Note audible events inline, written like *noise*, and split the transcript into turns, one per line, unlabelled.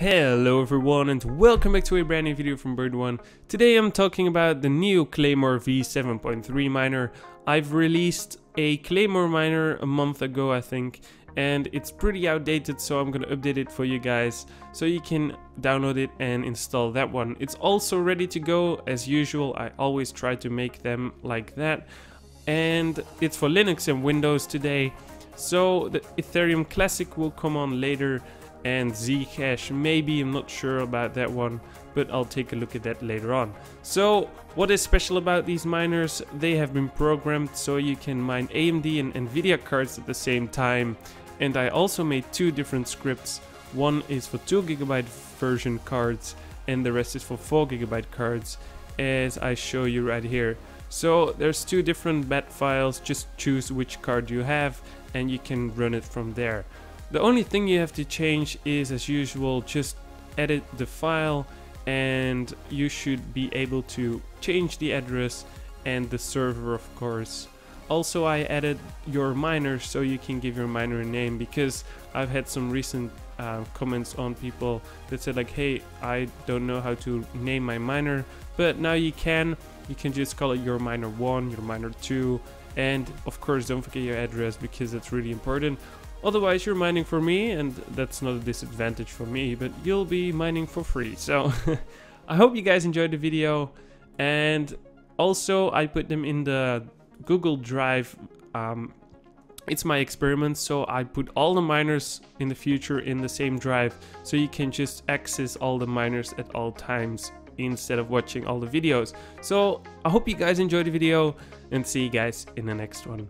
Hello everyone and welcome back to a brand new video from BuriedONE. Today I'm talking about the new Claymore V7.3 miner. I've released a Claymore miner a month ago I think and it's pretty outdated so I'm gonna update it for you guys so you can download it and install that one. It's also ready to go as usual I always try to make them like that and it's for Linux and Windows today so the Ethereum Classic will come on later and Zcash maybe, I'm not sure about that one, but I'll take a look at that later on. So what is special about these miners? They have been programmed so you can mine AMD and Nvidia cards at the same time and I also made two different scripts. One is for 2GB version cards and the rest is for 4GB cards as I show you right here. So there's two different bat files, just choose which card you have and you can run it from there. The only thing you have to change is as usual just edit the file and you should be able to change the address and the server of course. Also I added your miner so you can give your miner a name because I've had some recent uh, comments on people that said like hey I don't know how to name my miner but now you can you can just call it your miner 1 your miner 2 and of course don't forget your address because that's really important Otherwise you're mining for me and that's not a disadvantage for me, but you'll be mining for free. So *laughs* I hope you guys enjoyed the video and also I put them in the Google Drive. Um, it's my experiment, so I put all the miners in the future in the same drive so you can just access all the miners at all times instead of watching all the videos. So I hope you guys enjoyed the video and see you guys in the next one.